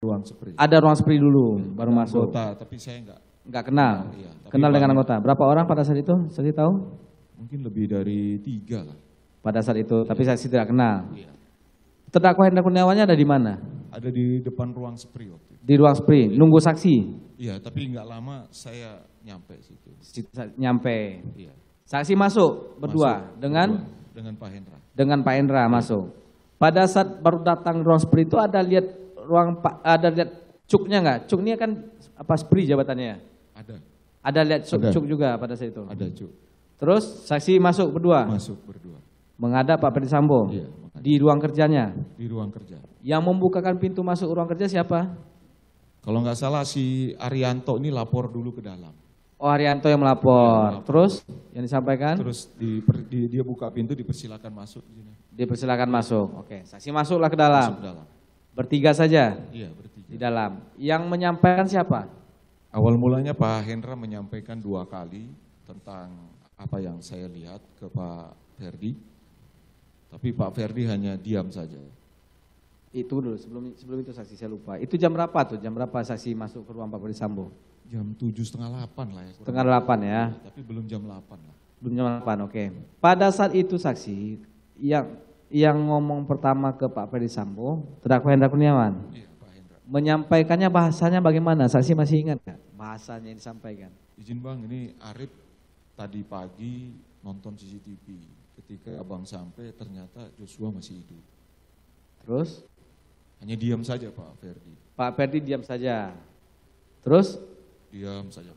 ruang seperti. Ada ruang spree dulu, baru masuk. Anggota, tapi saya enggak. Enggak kenal. Iya, tapi kenal dengan anggota. Berapa orang pada saat itu? Saksi tahu? Mungkin lebih dari tiga lah. Pada saat itu, tapi saksi tidak kenal. Iya. Terdakwa Hendra Kurniawannya ada di mana? Ada di depan ruang seperti waktu itu. Di ruang spree, nunggu saksi. Iya, tapi enggak lama saya nyampe situ. Nyampe. Iya. Saksi masuk berdua Masuk, dengan berdua, dengan Pak Hendra. dengan Pak Hendra masuk. Pada saat baru datang ruang spree itu ada lihat ruang Pak ada lihat cuknya nggak? Cuk ini kan apa spree jabatannya? Ada, Ada lihat cuk, Ada. cuk juga pada saat itu. ada Cuk. Terus saksi masuk berdua Masuk berdua. menghadap Pak Ferdi Sambo Iya, menghadap. di ruang kerjanya. Di ruang kerja. Yang membukakan pintu masuk ruang kerja siapa? Kalau nggak salah si Arianto ini lapor dulu ke dalam. Oh Haryanto yang melapor. Terus yang disampaikan Terus di, di- dia buka pintu dipersilakan masuk dipersilakan masuk. Oke, saksi masuklah ke dalam. Masuk dalam. Bertiga saja Iya, bertiga. di dalam. Yang menyampaikan siapa? Awal mulanya Pak Hendra menyampaikan dua kali tentang apa yang saya lihat ke Pak Ferdi. Tapi Pak Ferdi hanya diam saja. Itu dulu sebelum sebelum itu saksi saya lupa. Itu jam berapa tuh? Jam berapa saksi masuk ke ruang Pak Ferdi Sambo? Jam tujuh setengah delapan lah ya. Setengah delapan ya. Tapi belum jam delapan lah. Belum jam delapan, oke. Pada saat itu saksi yang yang ngomong pertama ke Pak Ferdi Sambo, terdakwa Hendra Kurniawan, Iya Pak Hendra. menyampaikannya bahasanya bagaimana? Saksi masih ingat nggak bahasanya yang disampaikan? Izin Bang, ini Arif tadi pagi nonton CCTV. Ketika abang sampai ternyata Joshua masih hidup. Terus Hanya diam saja Pak Ferdi. Pak Ferdi diam saja. Terus Diam saja.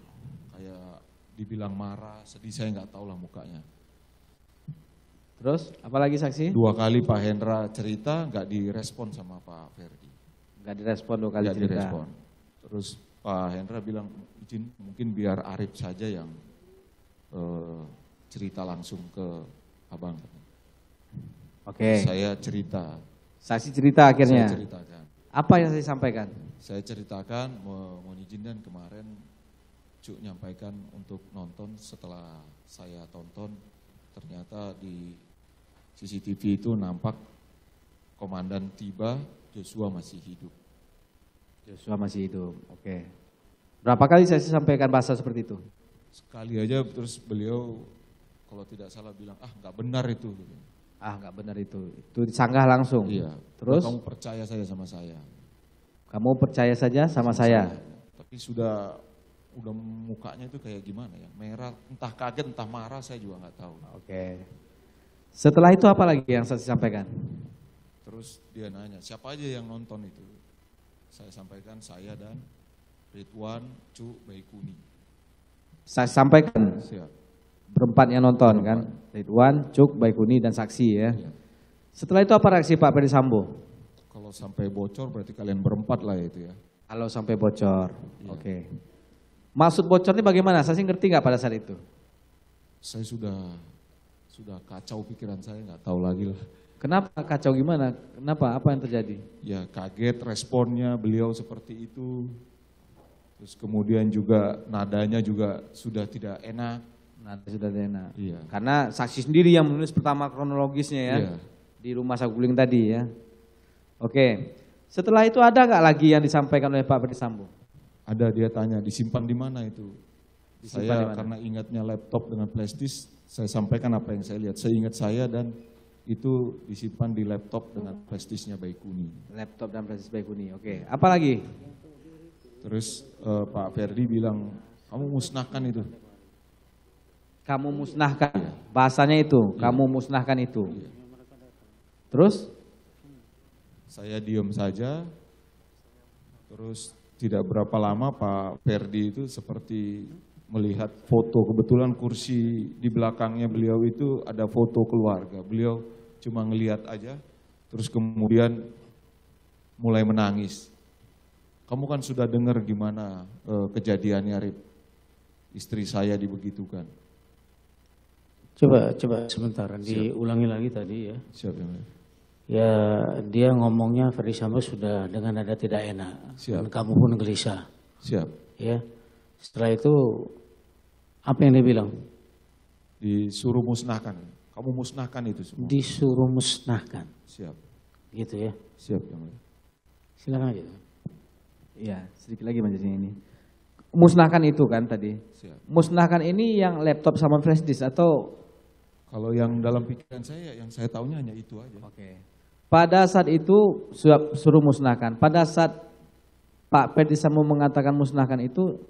Kayak dibilang marah, sedih saya nggak tahu lah mukanya. Terus apalagi saksi? Dua kali Pak Hendra cerita nggak direspon sama Pak Ferdi. Nggak direspon dua kali Nggak cerita. direspon. Terus Pak Hendra bilang izin mungkin biar Arif saja yang eh, cerita langsung ke abang. Oke. Saya cerita, Saksi cerita akhirnya. saya ceritakan. Apa yang saya sampaikan? Saya ceritakan mohon izin dan kemarin Cuk nyampaikan untuk nonton setelah saya tonton ternyata di CCTV itu nampak komandan tiba Joshua masih hidup. Joshua masih hidup. Oke. Berapa kali saya sampaikan bahasa seperti itu? Sekali aja terus beliau kalau tidak salah bilang ah nggak benar itu. Ah, nggak benar itu. Itu disanggah langsung. Iya. Terus kamu percaya saja sama saya. kamu percaya saja sama saya. Tapi sudah udah mukanya itu kayak gimana ya merah entah kaget entah marah saya juga nggak tahu. Oke. Setelah itu apa lagi yang saya sampaikan? Terus dia nanya, siapa aja yang nonton itu? Saya sampaikan saya dan Ridwan Cu Baikuni. Saya sampaikan Siap. berempat yang nonton kan, Ridwan, Cuk, Baikuni dan saksi ya. Iya. Setelah itu apa reaksi Pak Ferdi Sambo? Kalau sampai bocor berarti kalian berempat lah itu ya. Kalau sampai bocor, oke. Maksud bocornya bagaimana? Saya sih ngerti nggak pada saat itu? Saya sudah sudah kacau pikiran saya nggak tahu lagi lah. Kenapa kacau gimana? Kenapa? Apa yang terjadi? Ya kaget responnya beliau seperti itu. Terus kemudian juga nadanya juga sudah tidak enak. Nah, sudah enak. Iya. Karena saksi sendiri yang menulis pertama kronologisnya ya Iya. di rumah Saguling tadi ya. Oke. Setelah itu ada nggak lagi yang disampaikan oleh Pak Ferdi Sambo? Ada dia tanya disimpan di mana itu? Disimpan saya di mana? karena ingatnya laptop dengan flash saya sampaikan apa yang saya lihat. Saya ingat saya dan itu disimpan di laptop dengan flash disknya Baikuni. Laptop dan Francis Baikuni. Oke. Apa lagi? Terus eh, Pak Ferdi bilang kamu musnahkan itu. Kamu musnahkan. Bahasanya itu. Kamu musnahkan itu. Terus? Saya diam saja. Terus tidak berapa lama Pak Ferdi itu seperti melihat foto kebetulan kursi di belakangnya beliau itu ada foto keluarga. Beliau cuma ngelihat aja terus kemudian mulai menangis. Kamu kan sudah dengar gimana eh, kejadiannya Rip. Istri saya dibegitukan. Coba coba sebentar diulangi lagi tadi ya. Siap ya. Ya dia ngomongnya Ferdi Sambo sudah dengan nada tidak enak. Siap. Dan kamu pun gelisah. Siap. Ya. Setelah itu apa yang dia bilang? Disuruh musnahkan. Kamu musnahkan itu semua. Disuruh musnahkan. Siap. Gitu ya. Siap ya. Mulia. Silakan aja. Iya, sedikit lagi majelis ini. Musnahkan itu kan tadi. Siap. Musnahkan ini yang laptop sama flash disk atau Kalau yang dalam pikiran saya, yang saya tahunya hanya itu aja. Oke. Pada saat itu suruh musnahkan. Pada saat Pak Ferdi Sambo mengatakan musnahkan itu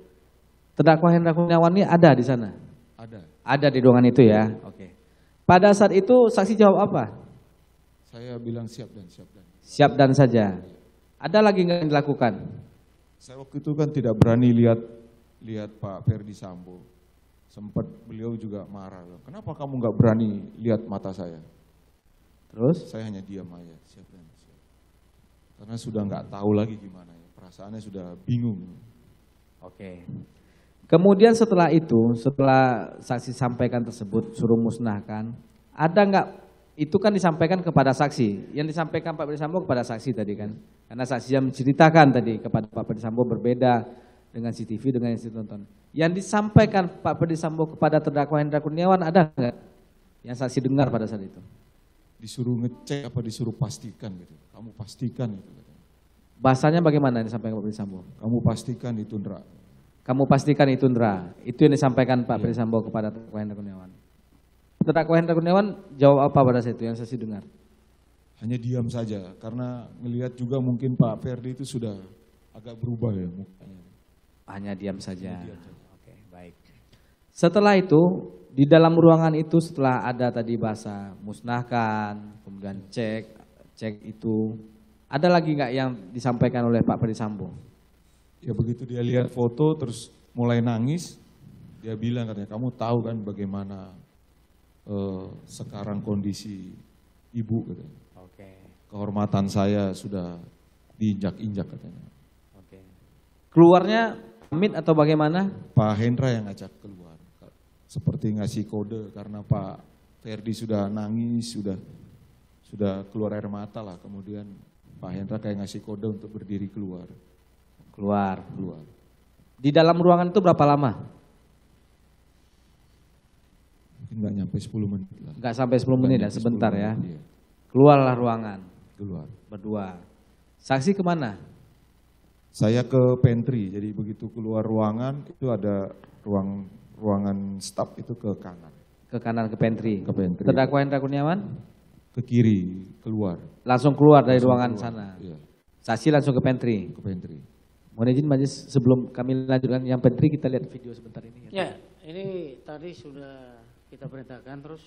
terdakwa Hendra Kurniawan ini ada di sana. Ada. Ada di ruangan itu ya. Oke. Pada saat itu saksi jawab apa? Saya bilang siap dan siap dan. Siap dan saja. Ada lagi nggak yang dilakukan? Saya waktu itu kan tidak berani lihat lihat Pak Ferdi Sambo. Sempat beliau juga marah. Kenapa kamu nggak berani lihat mata saya? Terus? Saya hanya diam aja, siap dan siap. Karena sudah nggak tahu lagi gimana ya. Perasaannya sudah bingung. Oke. Kemudian setelah itu, setelah saksi sampaikan tersebut suruh musnahkan, ada nggak itu kan disampaikan kepada saksi. Yang disampaikan Pak Ferdi Sambo kepada saksi tadi kan. Karena saksi yang menceritakan tadi kepada Pak Ferdi Sambo berbeda dengan CCTV dengan yang ditonton. Yang disampaikan Pak Ferdi Sambo kepada terdakwa Hendra Kurniawan ada nggak yang saksi dengar pada saat itu? Disuruh ngecek apa disuruh pastikan gitu. Kamu pastikan itu. katanya. Bahasanya bagaimana yang disampaikan Pak Sambo? Kamu pastikan itu Ndra. Kamu pastikan itu Ndra. Itu yang disampaikan Pak Ferdi Sambo kepada terdakwa Hendra Kurniawan. Terdakwa Hendra Kurniawan jawab apa pada saat itu yang saksi dengar? Hanya diam saja karena melihat juga mungkin Pak Ferdi itu sudah agak berubah ya mukanya. Hanya diam saja. Oke, baik. Setelah itu di dalam ruangan itu setelah ada tadi bahasa musnahkan, kemudian cek, cek itu ada lagi nggak yang disampaikan oleh Pak Ferdi Sambo? Ya begitu dia lihat foto terus mulai nangis, dia bilang katanya kamu tahu kan bagaimana eh, sekarang kondisi ibu katanya. Oke, Kehormatan saya sudah diinjak-injak katanya. oke. Keluarnya pamit atau bagaimana? Pak Hendra yang ngajak keluar. Seperti ngasih kode karena Pak Ferdi sudah nangis, sudah sudah keluar air mata lah. Kemudian Pak Hendra kayak ngasih kode untuk berdiri keluar. Keluar. Keluar. Di dalam ruangan itu berapa lama? Mungkin nggak nyampe 10 menit lah. Nggak sampai 10 menit ya, Nggak nyampe sebentar 10 ya. menit, iya. Keluarlah ruangan Keluar. berdua. Saksi ke mana? Saya ke pantry, jadi begitu keluar ruangan itu ada ruang ruangan staff itu ke kanan, Ke kanan ke pantry. Ke pantry. Terdakwa Hendra Kurniawan ke kiri keluar. langsung keluar dari Langsung ruangan keluar. sana. Iya, Saksi langsung ke pantry. ke pantry. Mohon izin majelis sebelum kami lanjutkan yang pantry kita lihat video sebentar ini. Ya, ini tadi sudah kita perintahkan terus